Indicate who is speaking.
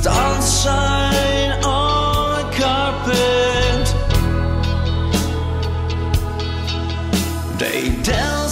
Speaker 1: Stars shine on the carpet. They tell.